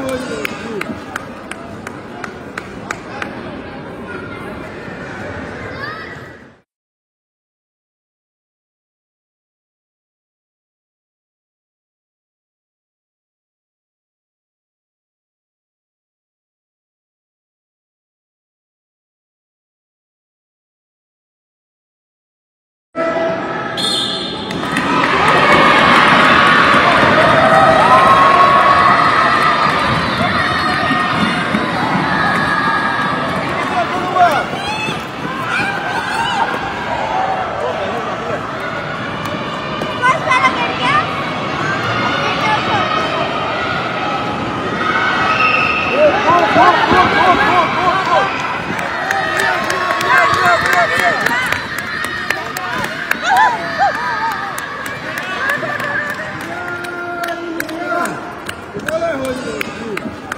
Ой, Olha, Rodrigo.